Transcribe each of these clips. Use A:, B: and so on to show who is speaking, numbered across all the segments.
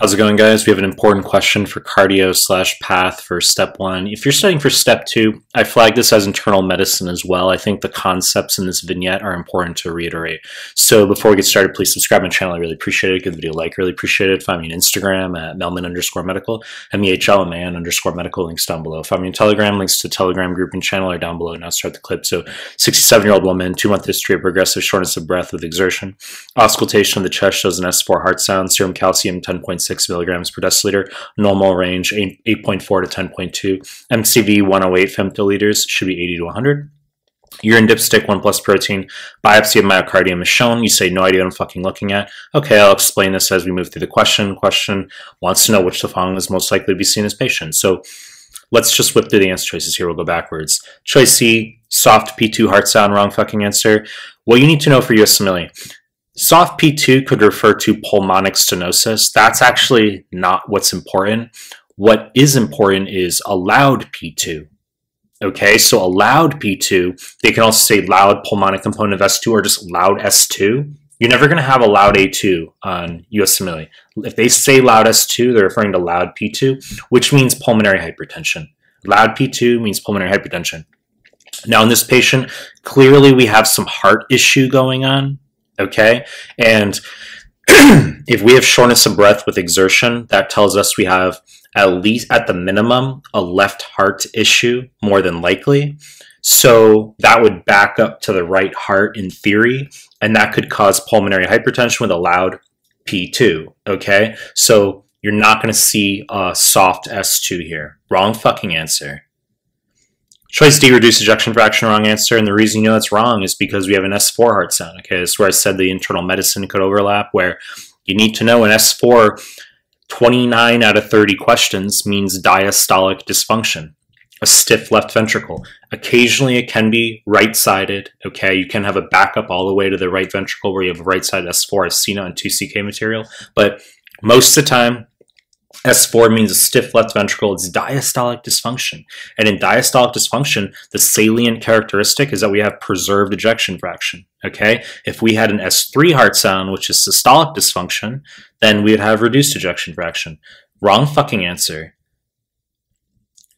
A: How's it going, guys? We have an important question for cardio slash path for step one. If you're studying for step two, I flag this as internal medicine as well. I think the concepts in this vignette are important to reiterate. So before we get started, please subscribe my channel. I really appreciate it. Give the video a like. Really appreciate it. Find me on Instagram at mehlman underscore medical, M-E-H-L-M-A-N underscore medical. Links down below. Find me on Telegram. Links to Telegram group and channel are down below. Now start the clip. So 67-year-old woman, two-month history of progressive shortness of breath with exertion. Auscultation of the chest shows an S4 heart sound. Serum calcium 10.6 6 milligrams per deciliter. Normal range 8.4 to 10.2. MCV 108 femtoliters should be 80 to 100. Urine dipstick, 1 plus protein. Biopsy of myocardium is shown. You say, no idea what I'm fucking looking at. Okay, I'll explain this as we move through the question. Question wants to know which the following is most likely to be seen as patient. So let's just whip through the answer choices here. We'll go backwards. Choice C, soft P2 heart sound, wrong fucking answer. What you need to know for USMLE. Soft P2 could refer to pulmonic stenosis. That's actually not what's important. What is important is a loud P2. Okay, so a loud P2, they can also say loud pulmonic component of S2 or just loud S2. You're never going to have a loud A2 on USMLE. If they say loud S2, they're referring to loud P2, which means pulmonary hypertension. Loud P2 means pulmonary hypertension. Now, in this patient, clearly we have some heart issue going on. Okay. And if we have shortness of breath with exertion, that tells us we have at least at the minimum a left heart issue more than likely. So that would back up to the right heart in theory, and that could cause pulmonary hypertension with a loud P2. Okay. So you're not going to see a soft S2 here. Wrong fucking answer. Choice D, reduced ejection fraction, wrong answer. And the reason you know that's wrong is because we have an S4 heart sound. Okay, this is where I said the internal medicine could overlap, where you need to know an S4, 29 out of 30 questions means diastolic dysfunction, a stiff left ventricle. Occasionally it can be right sided. Okay, you can have a backup all the way to the right ventricle where you have a right side S4 as seen on 2CK material. But most of the time, S4 means a stiff left ventricle. It's diastolic dysfunction. And in diastolic dysfunction, the salient characteristic is that we have preserved ejection fraction. Okay? If we had an S3 heart sound, which is systolic dysfunction, then we would have reduced ejection fraction. Wrong fucking answer.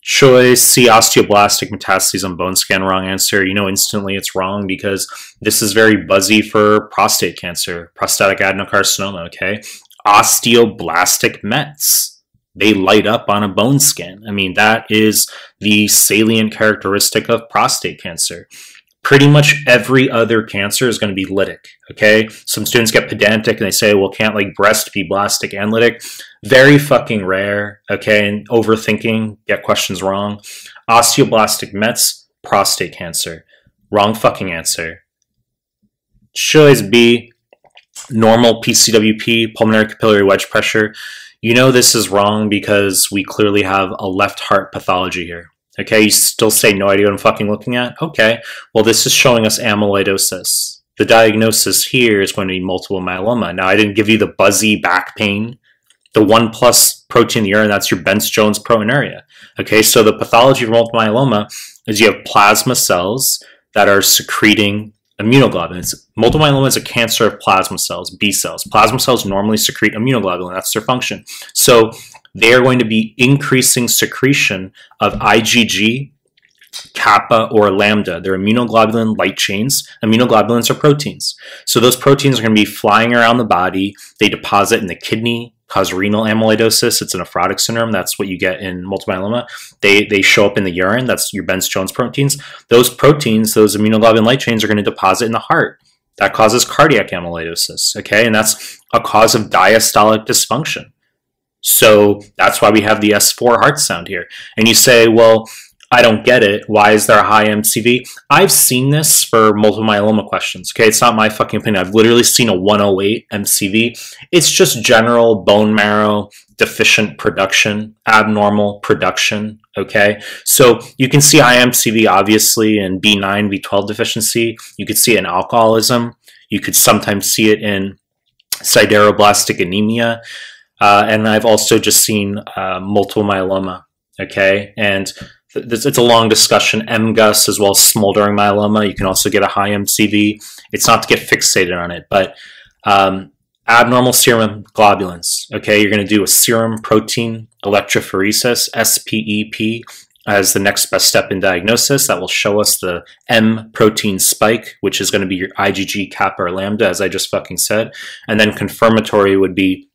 A: Choice C, osteoblastic metastases on bone scan, wrong answer. You know instantly it's wrong because this is very buzzy for prostate cancer, prostatic adenocarcinoma, okay? Osteoblastic mets they light up on a bone scan. I mean, that is the salient characteristic of prostate cancer. Pretty much every other cancer is going to be lytic. Okay. Some students get pedantic and they say, well, can't like breast be blastic and lytic? Very fucking rare. Okay. And overthinking, get questions wrong. Osteoblastic Mets, prostate cancer. Wrong fucking answer. Choice B, normal PCWP, pulmonary capillary wedge pressure you know this is wrong because we clearly have a left heart pathology here. Okay, you still say no idea what I'm fucking looking at? Okay, well, this is showing us amyloidosis. The diagnosis here is going to be multiple myeloma. Now, I didn't give you the buzzy back pain. The 1 plus protein in the urine, that's your Bence-Jones proteinuria. Okay, so the pathology of multiple myeloma is you have plasma cells that are secreting immunoglobulins. Multiple myeloma is a cancer of plasma cells, B cells. Plasma cells normally secrete immunoglobulin. That's their function. So they are going to be increasing secretion of IgG, kappa, or lambda. They're immunoglobulin light chains. Immunoglobulins are proteins. So those proteins are going to be flying around the body. They deposit in the kidney, cause renal amyloidosis. It's a nephrotic syndrome. That's what you get in multiple myeloma. They, they show up in the urine. That's your Bence-Jones proteins. Those proteins, those immunoglobulin light chains, are going to deposit in the heart. That causes cardiac amyloidosis. Okay, and that's a cause of diastolic dysfunction. So that's why we have the S4 heart sound here. And you say, well, I don't get it. Why is there a high MCV? I've seen this for multiple myeloma questions. Okay, it's not my fucking opinion. I've literally seen a 108 MCV. It's just general bone marrow deficient production, abnormal production. Okay, so you can see high MCV obviously in B9, B12 deficiency. You could see it in alcoholism. You could sometimes see it in sideroblastic anemia. Uh, and I've also just seen uh, multiple myeloma. Okay, and it's a long discussion. MGUS as well as smoldering myeloma. You can also get a high MCV. It's not to get fixated on it, but um, abnormal serum globulins. Okay, you're going to do a serum protein electrophoresis, SPEP, as the next best step in diagnosis. That will show us the M protein spike, which is going to be your IgG kappa or lambda, as I just fucking said. And then confirmatory would be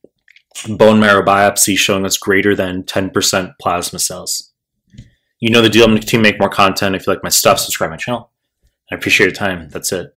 A: bone marrow biopsy showing us greater than 10% plasma cells. You know the deal. I'm going to continue to make more content. If you like my stuff, subscribe my channel. I appreciate your time. That's it.